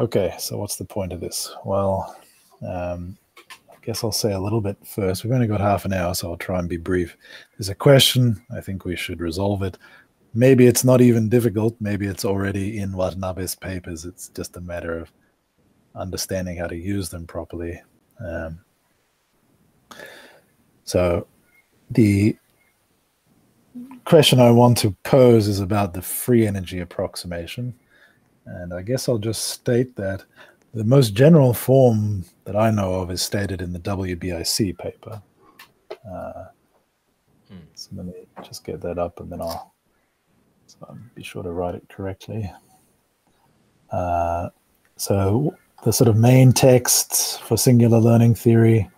Okay, so what's the point of this? Well, um, I guess I'll say a little bit first. We've only got half an hour, so I'll try and be brief. There's a question. I think we should resolve it. Maybe it's not even difficult. Maybe it's already in Watanabe's papers. It's just a matter of understanding how to use them properly. Um, so the question I want to pose is about the free energy approximation. And I guess I'll just state that the most general form that I know of is stated in the WBIC paper. Uh, hmm. So let me just get that up and then I'll, so I'll be sure to write it correctly. Uh, so the sort of main texts for singular learning theory,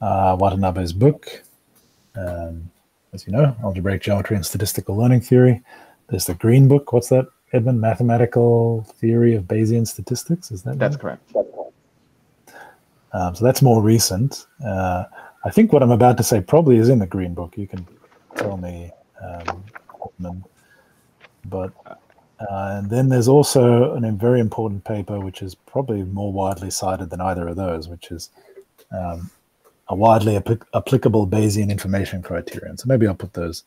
uh, Watanabe's book, um, as you know, algebraic geometry and statistical learning theory. There's the Green Book. What's that, Edmund? Mathematical theory of Bayesian statistics. Is that? That's right? correct. Um, so that's more recent. Uh, I think what I'm about to say probably is in the Green Book. You can tell me, um. But uh, and then there's also a very important paper, which is probably more widely cited than either of those, which is um, a widely applicable Bayesian information criterion. So maybe I'll put those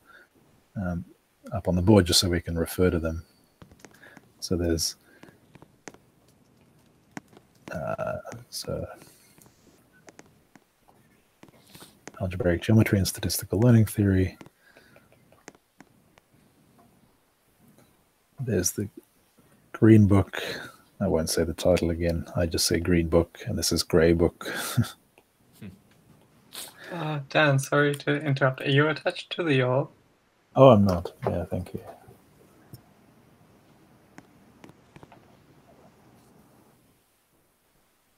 um, up on the board just so we can refer to them. So there's uh, so algebraic geometry and statistical learning theory. There's the green book. I won't say the title again. I just say green book, and this is gray book. Uh, Dan, sorry to interrupt. Are you attached to the YOL? Oh, I'm not. Yeah, thank you.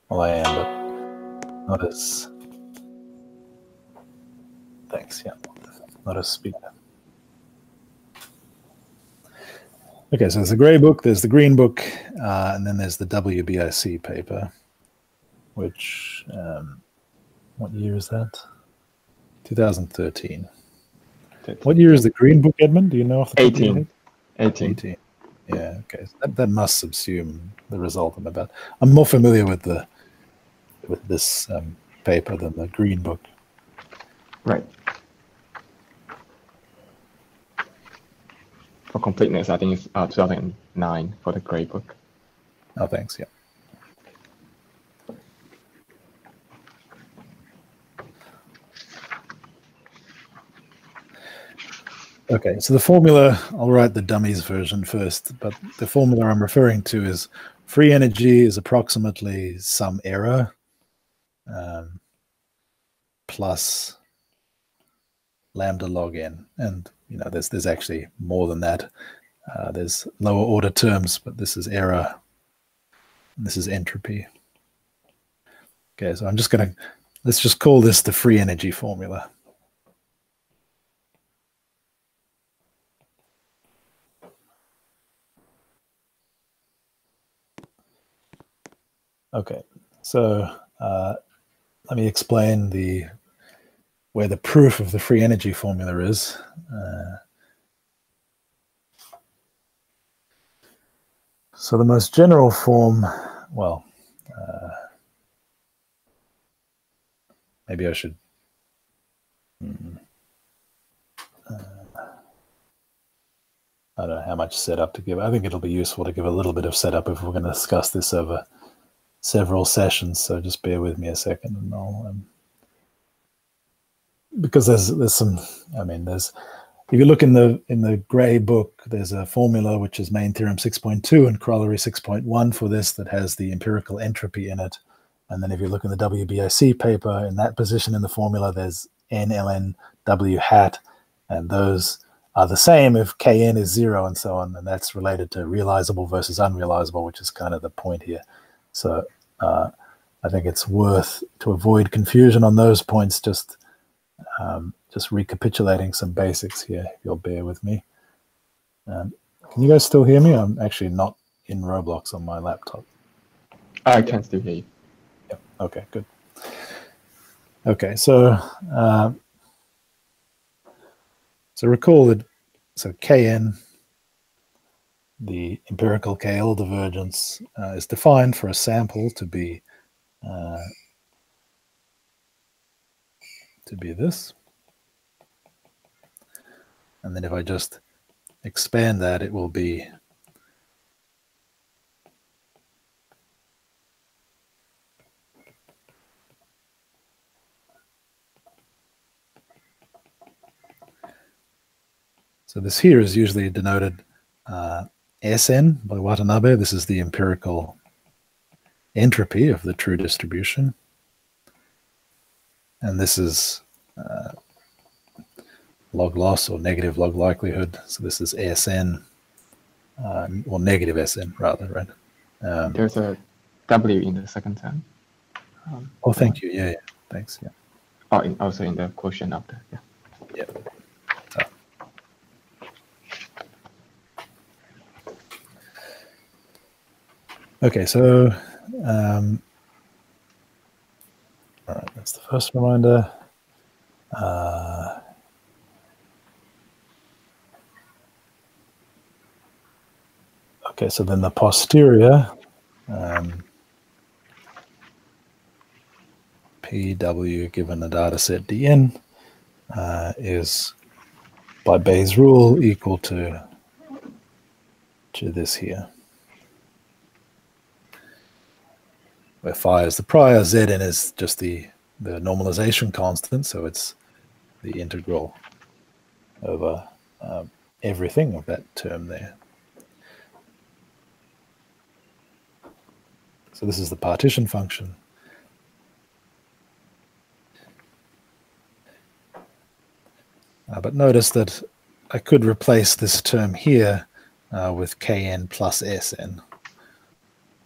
Well, I am, but not as. Thanks, yeah. Not as speaker. Okay, so there's the gray book, there's the green book, uh, and then there's the WBIC paper, which, um, what year is that? 2013. 13. What year is the Green Book, Edmund? Do you know? 18. 18. 18. Yeah, okay. So that, that must subsume the result I'm about. I'm more familiar with the with this um, paper than the Green Book. Right. For completeness, I think it's uh, 2009 for the Gray Book. Oh, thanks. Yeah. Okay, so the formula, I'll write the dummies version first, but the formula I'm referring to is free energy is approximately some error um, plus lambda log n. And, you know, there's, there's actually more than that. Uh, there's lower order terms, but this is error. This is entropy. Okay, so I'm just going to, let's just call this the free energy formula. Okay, so uh, let me explain the where the proof of the free energy formula is. Uh, so the most general form, well, uh, maybe I should. Hmm, uh, I don't know how much setup to give. I think it'll be useful to give a little bit of setup if we're going to discuss this over several sessions. So just bear with me a second, and I'll um, because there's there's some. I mean, there's if you look in the in the gray book, there's a formula which is main theorem 6.2 and corollary 6.1 for this that has the empirical entropy in it. And then if you look in the WBIC paper, in that position in the formula, there's n ln w hat, and those are the same if kn is zero and so on. And that's related to realizable versus unrealizable, which is kind of the point here. So uh, I think it's worth to avoid confusion on those points. Just um, just recapitulating some basics here. If you'll bear with me. Um, can you guys still hear me? I'm actually not in Roblox on my laptop. I can still hear you. Yep. Okay. Good. Okay. So uh, so recall that so kn the empirical KL divergence uh, is defined for a sample to be uh, to be this. And then if I just expand that, it will be So this here is usually denoted uh, Sn by Watanabe. This is the empirical entropy of the true distribution. And this is uh, log loss or negative log likelihood. So this is Sn, uh, or negative Sn rather, right? Um, There's a W in the second term. Um, oh, thank you. Yeah, yeah. Thanks. Yeah. Oh, in, also in the quotient after. Yeah. Yeah. Okay, so um, all right, that's the first reminder. Uh, okay, so then the posterior um, PW given the data set dn uh, is by Bayes' rule equal to to this here. Where phi is the prior, zn is just the, the normalization constant, so it's the integral over um, everything of that term there. So this is the partition function. Uh, but notice that I could replace this term here uh, with kn plus sn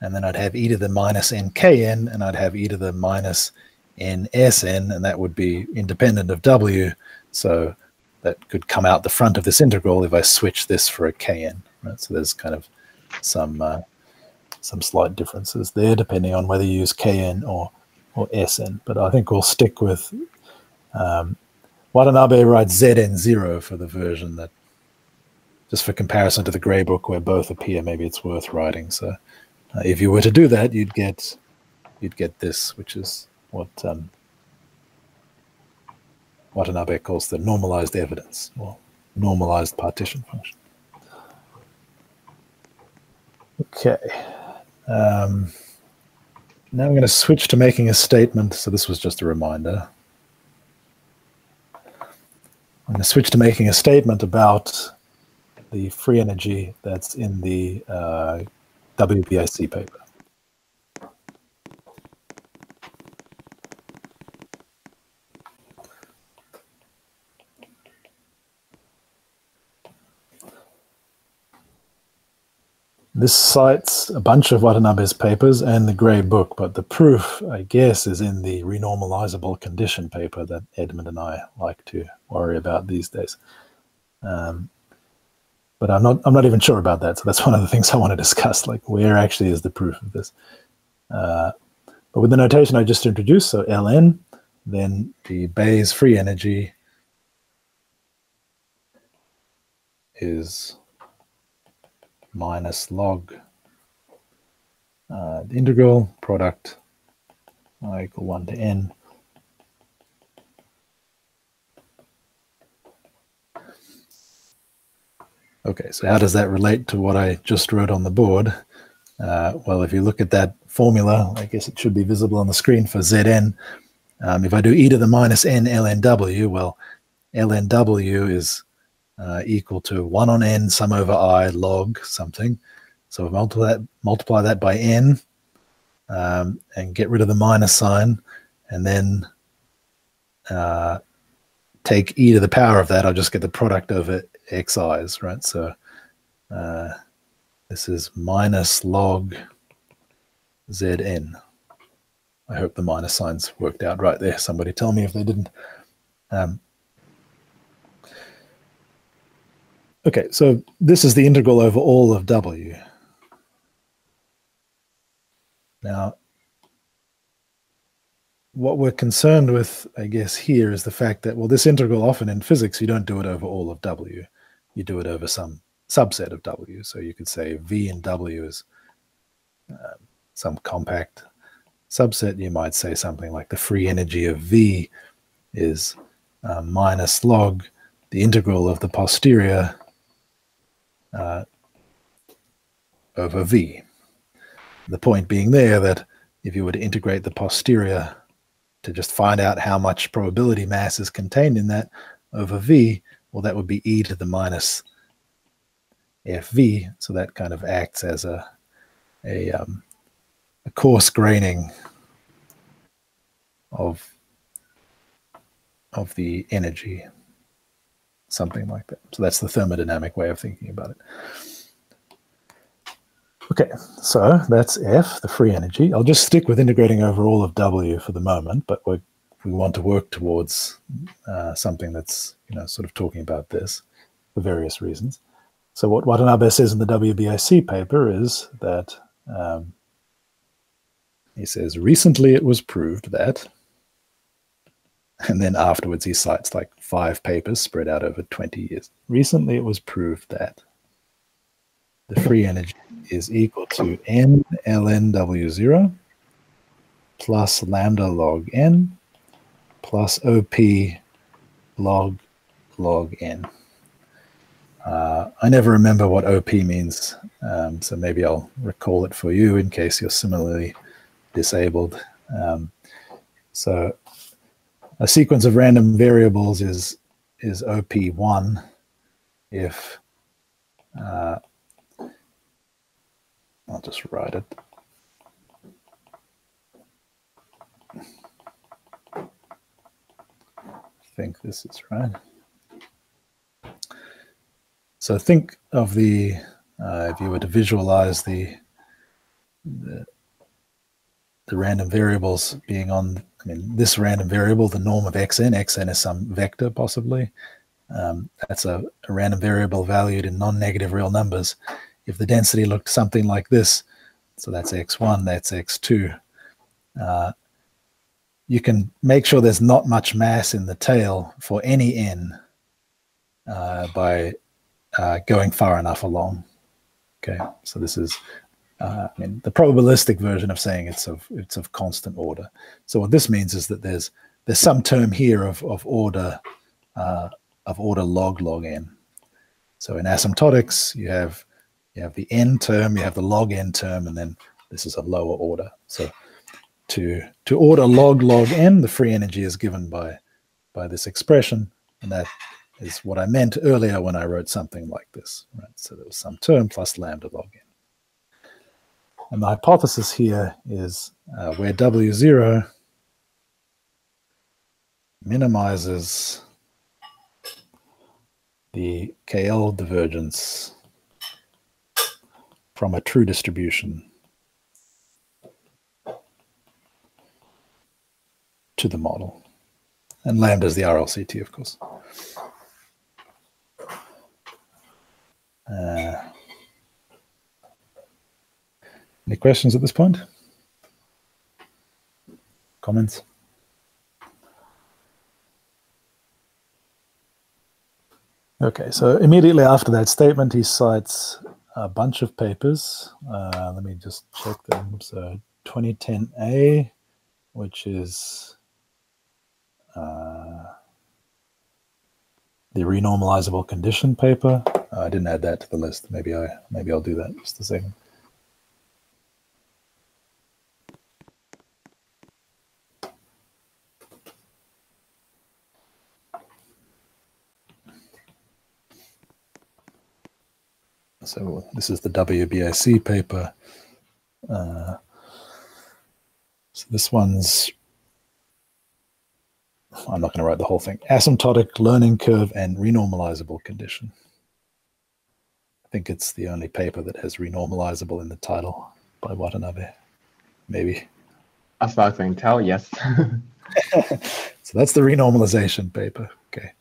and then I'd have e to the minus nkn, and I'd have e to the minus nsn, and that would be independent of w. So that could come out the front of this integral if I switch this for a kn. Right? So there's kind of some uh, some slight differences there, depending on whether you use kn or or sn. But I think we'll stick with um, Watanabe writes zn0 for the version that, just for comparison to the Gray book where both appear, maybe it's worth writing. So uh, if you were to do that, you'd get you'd get this, which is what um, Watanabe calls the normalized evidence or normalized partition function. Okay. Um, now I'm going to switch to making a statement. So this was just a reminder. I'm going to switch to making a statement about the free energy that's in the uh, WBIC paper. This cites a bunch of Watanabe's papers and the Gray book, but the proof, I guess, is in the renormalizable condition paper that Edmund and I like to worry about these days. Um, but I'm not I'm not even sure about that. So that's one of the things I want to discuss. Like where actually is the proof of this? Uh, but with the notation I just introduced, so Ln, then the Bayes free energy is minus log uh, the integral product i equal 1 to n Okay, so how does that relate to what I just wrote on the board? Uh, well, if you look at that formula, I guess it should be visible on the screen for Zn. Um, if I do e to the minus n lnw, well, lnw is uh, equal to 1 on n sum over i log something. So multiply that, multiply that by n um, and get rid of the minus sign, and then uh, take e to the power of that. I'll just get the product over xi's, right? So uh, this is minus log zn. I hope the minus signs worked out right there. Somebody tell me if they didn't. Um, okay, so this is the integral over all of w. Now, what we're concerned with, I guess, here is the fact that, well, this integral often in physics, you don't do it over all of w you do it over some subset of W. So you could say V and W is uh, some compact subset. You might say something like the free energy of V is uh, minus log the integral of the posterior uh, over V. The point being there that if you were to integrate the posterior to just find out how much probability mass is contained in that over V, well, that would be e to the minus fv. So that kind of acts as a, a, um, a coarse graining of, of the energy, something like that. So that's the thermodynamic way of thinking about it. Okay, so that's F, the free energy. I'll just stick with integrating over all of W for the moment, but we we want to work towards uh, something that's, you know, sort of talking about this for various reasons. So what Watanabe says in the WBIC paper is that um, he says, recently it was proved that, and then afterwards he cites like five papers spread out over 20 years. Recently it was proved that the free energy is equal to n ln w0 plus lambda log n plus op log log n. Uh, I never remember what OP means, um, so maybe I'll recall it for you in case you're similarly disabled. Um, so a sequence of random variables is is OP1 if uh, I'll just write it. Think this is right. So think of the, uh, if you were to visualize the, the, the random variables being on, I mean, this random variable, the norm of xn, xn is some vector possibly. Um, that's a, a, random variable valued in non-negative real numbers if the density looked something like this, so that's x1, that's x2, uh, you can make sure there's not much mass in the tail for any n uh, by uh, going far enough along. Okay, so this is uh, I mean, the probabilistic version of saying it's of it's of constant order. So what this means is that there's there's some term here of of order uh, of order log log n. So in asymptotics, you have you have the n term, you have the log n term, and then this is a lower order. So to to order log log n, the free energy is given by by this expression, and that is what I meant earlier when I wrote something like this. Right? So there was some term plus lambda log n. And the hypothesis here is uh, where W0 minimizes the KL divergence from a true distribution to the model. And lambda is the RLCT, of course. Uh, any questions at this point? Comments? Okay, so immediately after that statement, he cites a bunch of papers. Uh, let me just check them. So 2010A, which is uh, the renormalizable condition paper. Uh, I didn't add that to the list. Maybe I maybe I'll do that just a second. So this is the WBIC paper. Uh, so this one's, I'm not going to write the whole thing, asymptotic learning curve and renormalizable condition. I think it's the only paper that has renormalizable in the title by Watanabe, maybe. As far as I can tell, yes. so that's the renormalization paper. Okay.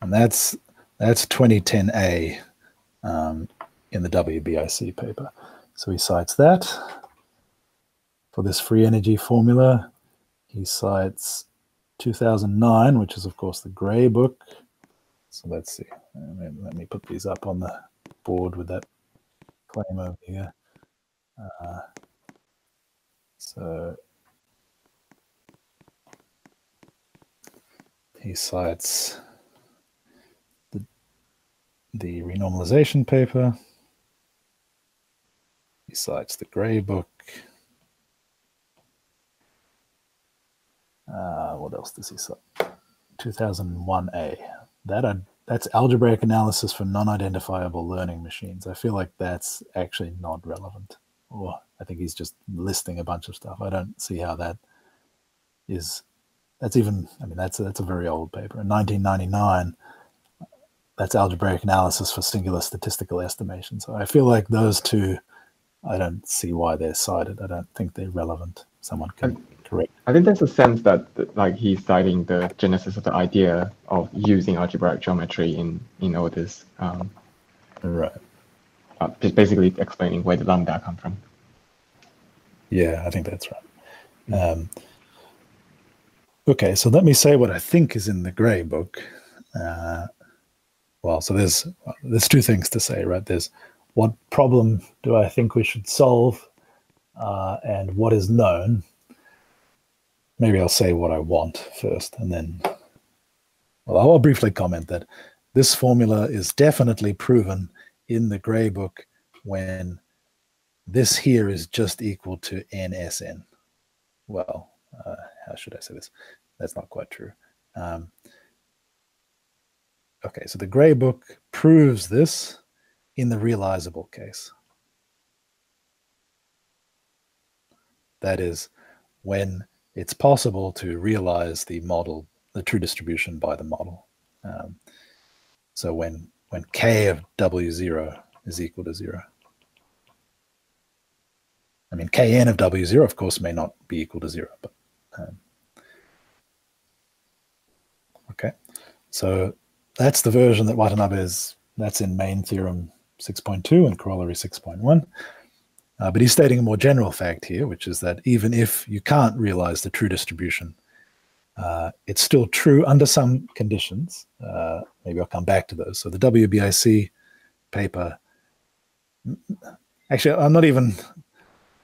and that's that's 2010A um, in the WBIC paper. So he cites that for this free energy formula. He cites 2009, which is, of course, the Gray book. So let's see. Let me put these up on the board with that claim over here. Uh, so he cites the, the renormalization paper. He cites the Gray book. Uh, what else does he cite? 2001A. That that's algebraic analysis for non-identifiable learning machines. I feel like that's actually not relevant. Or I think he's just listing a bunch of stuff. I don't see how that is. That's even. I mean, that's a, that's a very old paper. In 1999, that's algebraic analysis for singular statistical estimation. So I feel like those two, I don't see why they're cited. I don't think they're relevant. Someone can correct. I think there's a sense that like he's citing the genesis of the idea of using algebraic geometry in in all this. Um, right. Uh, just basically explaining where the lambda come from. Yeah, I think that's right. Um, okay, so let me say what I think is in the Gray book. Uh, well, so there's there's two things to say, right? There's what problem do I think we should solve, uh, and what is known, maybe I'll say what I want first, and then, well, I'll briefly comment that this formula is definitely proven in the Gray book when this here is just equal to NSN. Well, uh, how should I say this? That's not quite true. Um, okay, so the Gray book proves this in the realizable case. That is, when it's possible to realize the model, the true distribution by the model. Um, so when when k of w0 is equal to 0. I mean, kn of w0, of course, may not be equal to 0, but um, okay. So that's the version that Watanabe is, that's in main theorem 6.2 and corollary 6.1. Uh, but he's stating a more general fact here, which is that even if you can't realize the true distribution, uh, it's still true under some conditions. Uh, maybe I'll come back to those. So the WBIC paper, actually, I'm not even,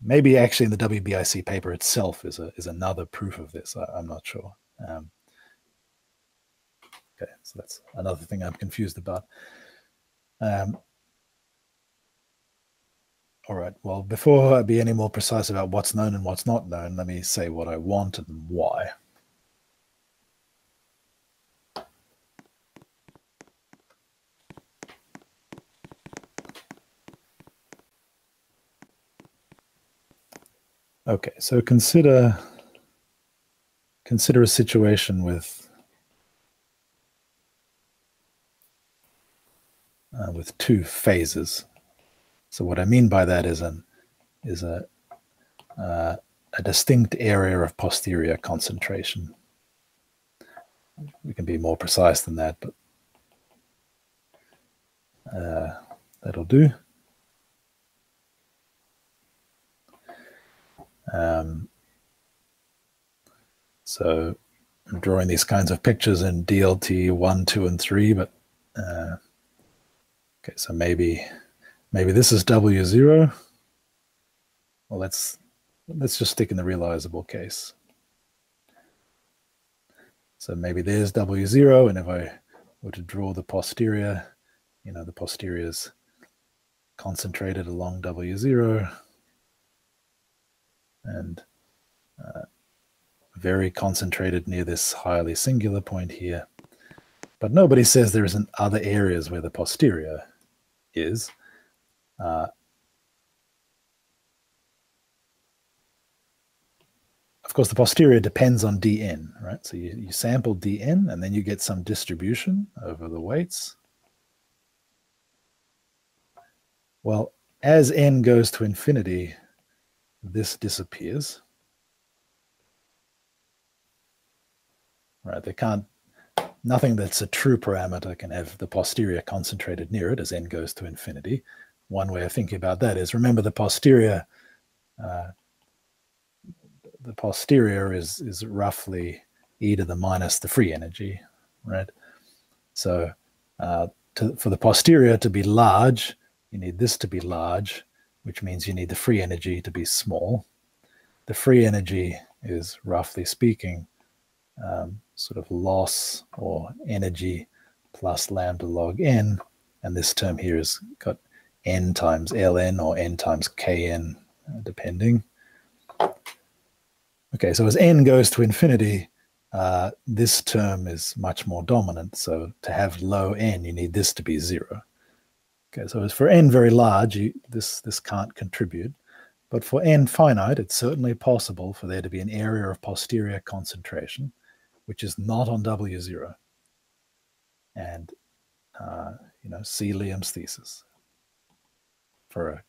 maybe actually in the WBIC paper itself is a, is another proof of this. I, am not sure. Um, okay, so that's another thing I'm confused about. Um, all right. Well, before I be any more precise about what's known and what's not known, let me say what I want and why. Okay, so consider consider a situation with uh, with two phases. So what I mean by that is an is a uh, a distinct area of posterior concentration. We can be more precise than that, but uh, that'll do. Um, so I'm drawing these kinds of pictures in DLT 1, 2, and 3, but uh, okay, so maybe Maybe this is W0. Well, let's let's just stick in the realizable case. So maybe there's W0, and if I were to draw the posterior, you know, the posterior is concentrated along W0 and uh, very concentrated near this highly singular point here. But nobody says there isn't other areas where the posterior is. Of course, the posterior depends on dn, right? So you, you sample dn and then you get some distribution over the weights. Well, as n goes to infinity, this disappears. Right, they can't, nothing that's a true parameter can have the posterior concentrated near it as n goes to infinity one way of thinking about that is remember the posterior uh, the posterior is is roughly e to the minus the free energy, right? So uh, to, for the posterior to be large, you need this to be large, which means you need the free energy to be small. The free energy is roughly speaking um, sort of loss or energy plus lambda log n, and this term here has got n times ln or n times kn, depending. Okay, so as n goes to infinity, uh, this term is much more dominant. So to have low n, you need this to be zero. Okay, so as for n very large, you, this, this can't contribute. But for n finite, it's certainly possible for there to be an area of posterior concentration, which is not on W0. And, uh, you know, see Liam's thesis for a,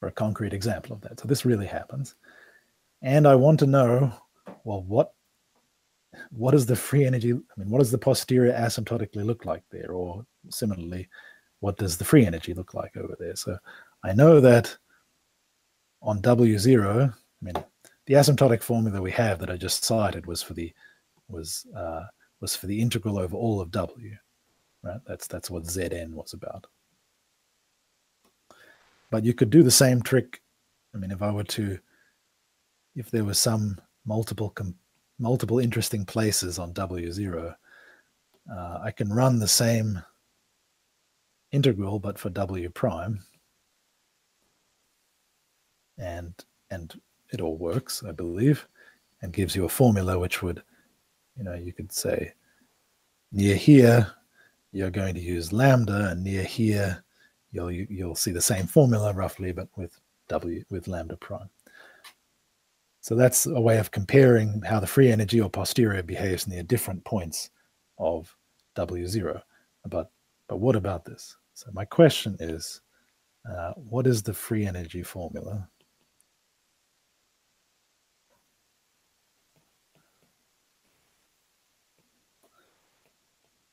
for a concrete example of that. So this really happens. And I want to know well, what what does the free energy, I mean, what does the posterior asymptotically look like there? Or similarly, what does the free energy look like over there? So I know that on W0, I mean, the asymptotic formula we have that I just cited was for the was uh, was for the integral over all of W, right? That's that's what Zn was about. But you could do the same trick. I mean, if I were to, if there were some multiple multiple interesting places on W0, uh, I can run the same integral, but for W prime. And, and it all works, I believe, and gives you a formula which would, you know, you could say near here, you're going to use lambda, and near here, you'll, you'll see the same formula roughly, but with W, with lambda prime. So that's a way of comparing how the free energy or posterior behaves near different points of W0. But, but what about this? So my question is, uh, what is the free energy formula?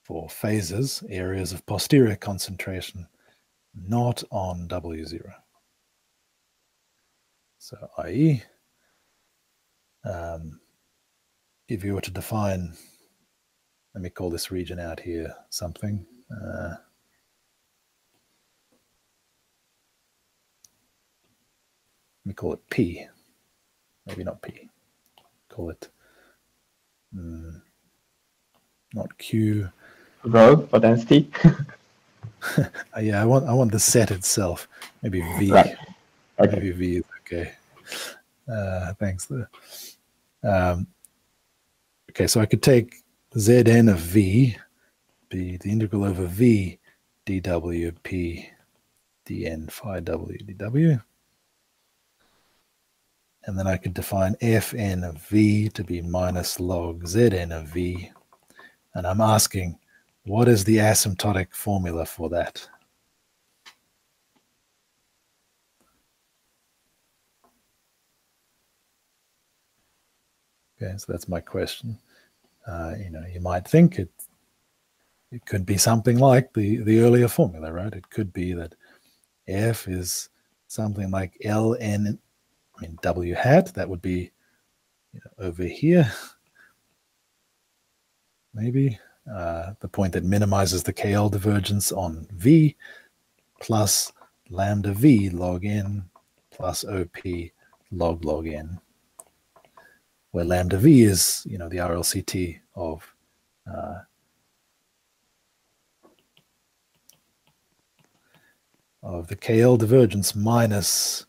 For phases, areas of posterior concentration, not on W0. So i.e., um, if you were to define, let me call this region out here something. Uh, let me call it P. Maybe not P. Call it mm, not Q. Rho for density. yeah, I want I want the set itself. Maybe V. Right. Okay. Maybe V is okay. Uh, thanks. Um, okay, so I could take Zn of V, be the integral over V dw p dn phi w dw. And then I could define fn of v to be minus log zn of v. And I'm asking, what is the asymptotic formula for that? Okay, so that's my question. Uh, you know, you might think it it could be something like the the earlier formula, right? It could be that f is something like ln, I mean w hat. That would be you know, over here, maybe uh, the point that minimizes the KL divergence on v plus lambda v log n plus op log log n where lambda v is, you know, the RLCT of uh, of the KL divergence minus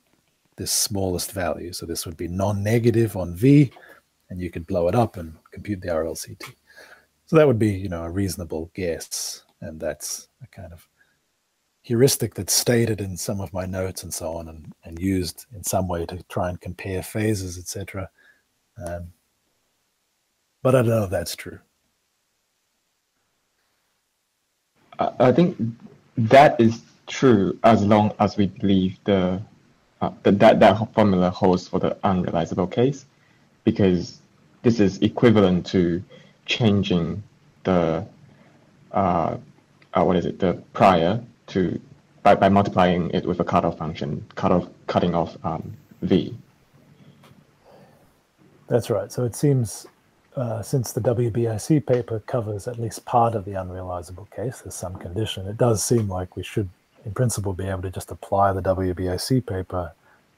this smallest value. So this would be non-negative on V, and you could blow it up and compute the RLCT. So that would be, you know, a reasonable guess, and that's a kind of heuristic that's stated in some of my notes and so on, and, and used in some way to try and compare phases, etc. Um, but I don't know if that's true. I think that is true as long as we believe the, uh, the that that formula holds for the unrealizable case, because this is equivalent to changing the uh, uh, what is it the prior to by, by multiplying it with a cutoff function, cut off cutting off um, v. That's right. So it seems uh, since the WBIC paper covers at least part of the unrealizable case, there's some condition. It does seem like we should, in principle, be able to just apply the WBIC paper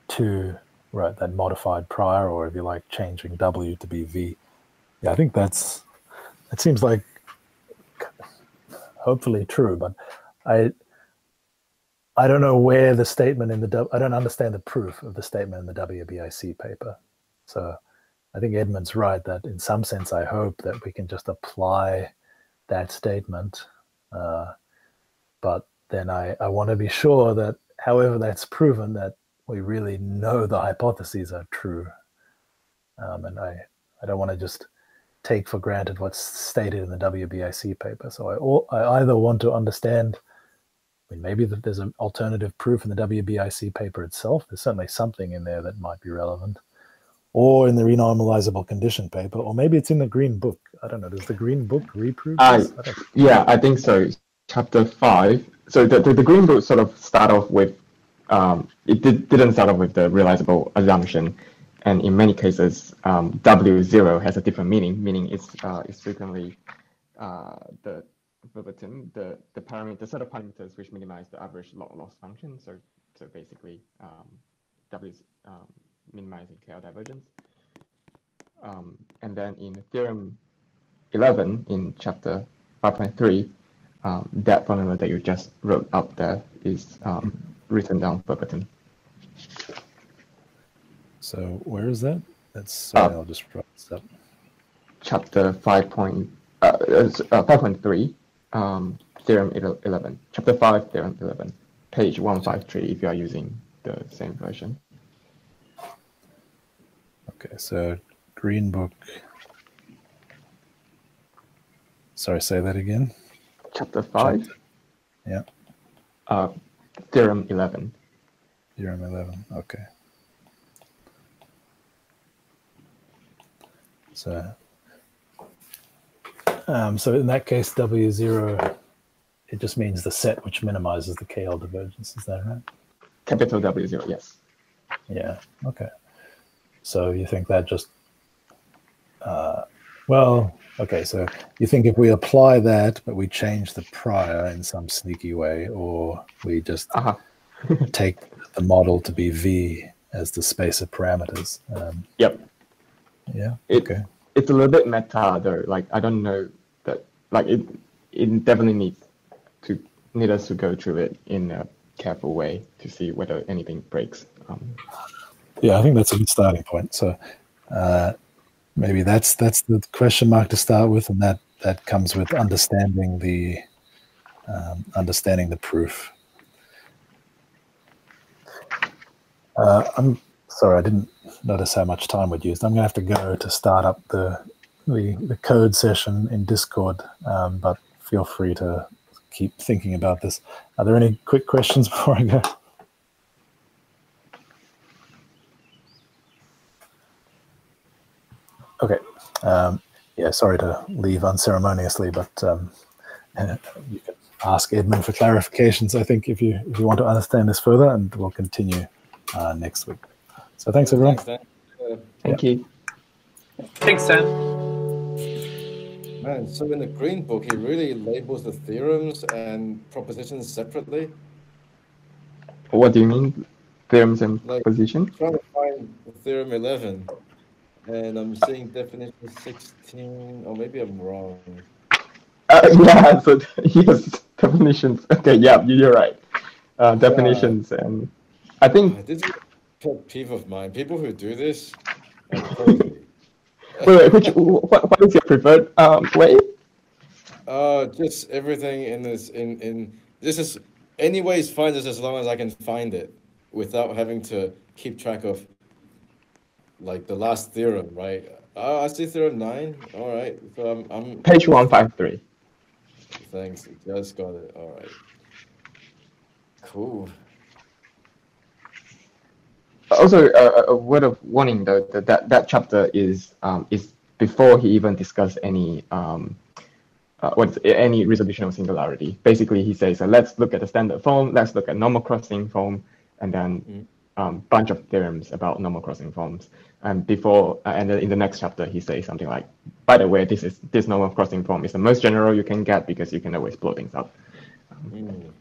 to right that modified prior, or if you like, changing W to be V. Yeah, I think that's. It seems like hopefully true, but I I don't know where the statement in the I don't understand the proof of the statement in the WBIC paper. So I think Edmund's right that in some sense I hope that we can just apply that statement. Uh, but then I, I want to be sure that however that's proven that we really know the hypotheses are true. Um, and I, I don't want to just take for granted what's stated in the WBIC paper. So I, I either want to understand I mean, maybe that there's an alternative proof in the WBIC paper itself. There's certainly something in there that might be relevant, or in the renormalizable condition paper, or maybe it's in the Green Book. I don't know. Does the Green Book reprove uh, I yeah, I think so. Chapter five. So the, the, the Green Book sort of start off with um, it did, didn't start off with the realizable assumption, and in many cases, um, W zero has a different meaning. Meaning it's uh, it's frequently uh, the verbatim the, the parameter, the set of parameters which minimize the average loss function. So, so basically, um, W is um, minimizing KL divergence. Um, and then in theorem 11 in chapter 5.3, um, that formula that you just wrote up there is um, written down verbatim. So where is that? That's sorry, uh, I'll just write this up. Chapter 5. Point, uh, uh, 5.3 um, theorem 11, chapter 5, theorem 11, page 153 if you are using the same version. Okay, so Green Book. Sorry, say that again. Chapter 5. Chapter, yeah. Uh, theorem 11. Theorem 11, okay. So um, so in that case, W zero, it just means the set which minimizes the KL divergence. Is that right? Capital W zero, yes. Yeah. Okay. So you think that just, uh, well, okay. So you think if we apply that, but we change the prior in some sneaky way, or we just uh -huh. take the model to be V as the space of parameters. Um, yep. Yeah. It, okay it's a little bit meta though. Like I don't know that like it it definitely needs to need us to go through it in a careful way to see whether anything breaks. Um, yeah, I think that's a good starting point. So uh, maybe that's that's the question mark to start with, and that that comes with understanding the um, understanding the proof. Uh, I'm sorry, I didn't notice how much time we'd used. I'm going to have to go to start up the the, the code session in Discord, um, but feel free to keep thinking about this. Are there any quick questions before I go? Okay. Um, yeah, sorry to leave unceremoniously, but um, you can ask Edmund for clarifications, I think, if you if you want to understand this further, and we'll continue uh, next week. So thanks, everyone. Thanks, uh, Thank yeah. you. Thanks, Dan. Man, so in the Green Book, he really labels the theorems and propositions separately. What do you mean, theorems and like, propositions? Trying to find theorem 11, and I'm seeing definition 16, or maybe I'm wrong. Uh, yeah, so yes, definitions. Okay, yeah, you're right. Uh, definitions yeah. and I think pet peeve of mine. People who do this wait, wait, which, what, what is your preferred um, way? Uh, just everything in this, in, in, this is, anyways, find this as long as I can find it without having to keep track of like the last theorem, right? Uh, I see theorem nine. All right. So I'm, I'm page 153. Thanks. Just got it. All right. Cool also uh, a word of warning though that that, that chapter is um, is before he even discussed any um, uh, what's any resolution of singularity. Basically, he says, uh, let's look at the standard form, let's look at normal crossing form, and then mm. um, bunch of theorems about normal crossing forms. and before uh, and then in the next chapter he says something like, by the way, this is this normal crossing form is the most general you can get because you can always blow things up. Mm,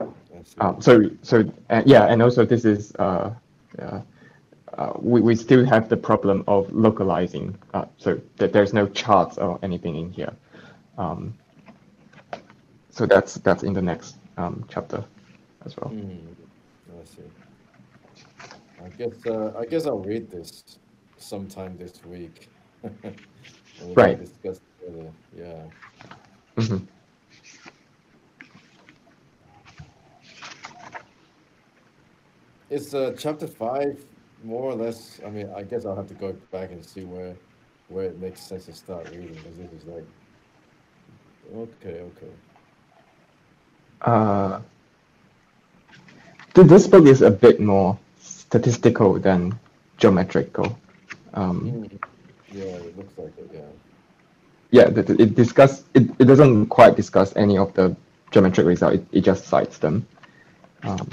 Um, so so uh, yeah, and also this is uh, uh, we we still have the problem of localizing. Uh, so that there's no charts or anything in here. Um, so that's that's in the next um, chapter as well. Mm, I see. I guess uh, I guess I'll read this sometime this week. We Right. Discuss further. Yeah. Mhm. It's uh, chapter five, more or less. I mean, I guess I'll have to go back and see where where it makes sense to start reading because this is like okay, okay. Uh, th- this book is a bit more statistical than geometrical. Um, Mm. Yeah, it looks like it. Yeah. yeah, it discuss it, it doesn't quite discuss any of the geometric results. It, it just cites them. Um,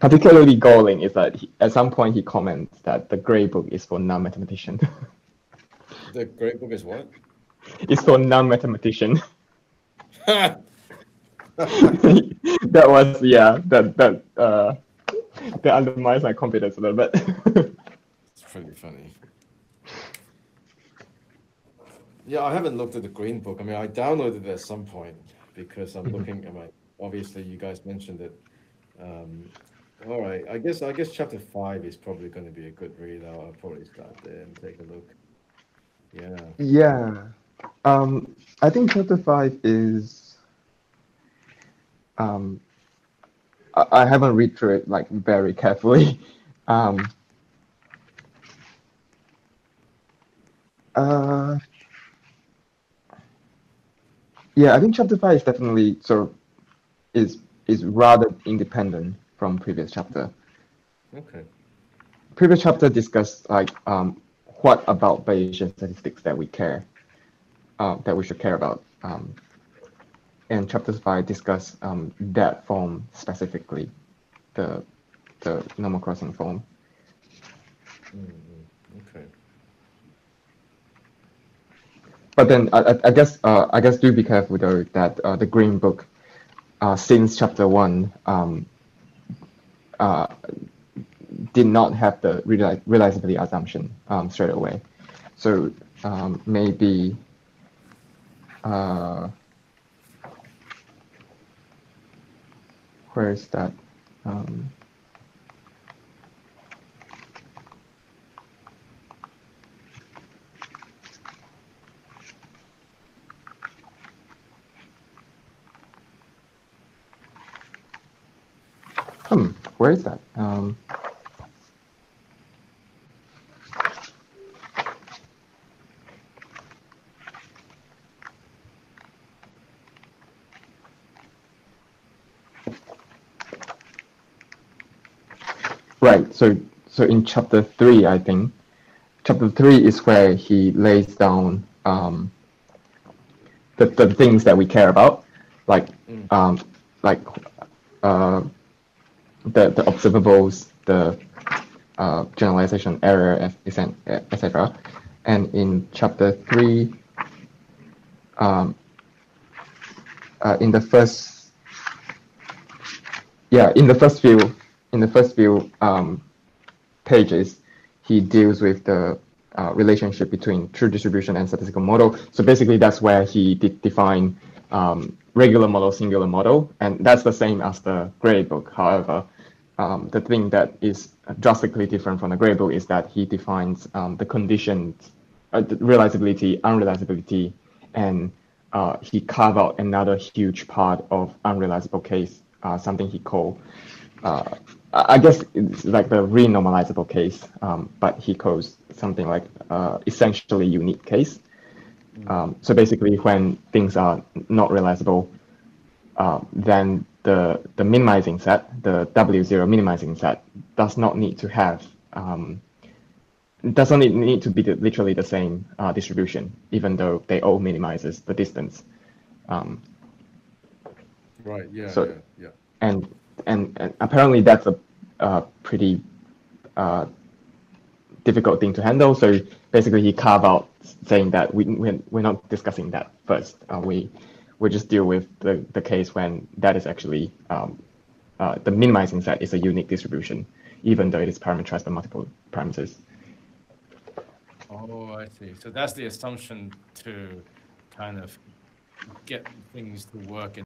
particularly galling is that he, at some point he comments that the gray book is for non-mathematician. The great book is what? it's for non-mathematician. that was yeah that that uh that undermines my confidence a little bit It's pretty funny. Yeah, I haven't looked at the green book. I mean, I downloaded it at some point because I'm looking at my. Obviously, you guys mentioned it. Um, all right, I guess I guess chapter five is probably going to be a good read. I'll, I'll probably start there and take a look. Yeah. yeah um i think chapter five is um i, I haven't read through it like very carefully um uh yeah i think chapter five is definitely sort of is is rather independent from previous chapter Okay. previous chapter discussed like um, what about Bayesian statistics that we care, uh, that we should care about. Um, and chapter five discuss um, that form specifically, the the normal crossing form. mm mm, Okay. But then I, I- I guess uh, I guess do be careful though that uh, the Green Book, uh, since chapter one, um, uh, did not have the reali- realizability assumption um, straight away. So um, maybe uh, where is that? Um, hmm, where is that? Um, Right. So so in chapter three, I think chapter three is where he lays down um, the the things that we care about, like Mm. um, like uh, the the observables, the uh, generalization error, etc. And in chapter three, um, uh, in the first yeah, in the first few in the first few um, pages, he deals with the uh, relationship between true distribution and statistical model. So basically, that's where he de- define um, regular model, singular model, and that's the same as the Gray book. However, um, the thing that is drastically different from the Gray book is that he defines um, the conditions, uh, the realizability, unrealizability, and uh, he carve out another huge part of unrealizable case, uh, something he called uh, I I guess it's like the renormalizable case, um, but he calls something like uh, essentially unique case. Um, so basically, when things are not realizable, uh, then the the minimizing set, the W0 minimizing set, does not need to have um, does not need, to be the, literally the same uh, distribution, even though they all minimizes the distance. Um, Right. Yeah. So- yeah. Yeah. and and, and apparently that's a, uh pretty uh, difficult thing to handle. So basically, he carved out saying that we we're, we're not discussing that first. Uh, we we just deal with the, the case when that is actually um, uh, the minimizing set is a unique distribution, even though it is parameterized by multiple parameters. Oh, I see. So that's the assumption to kind of get things to work in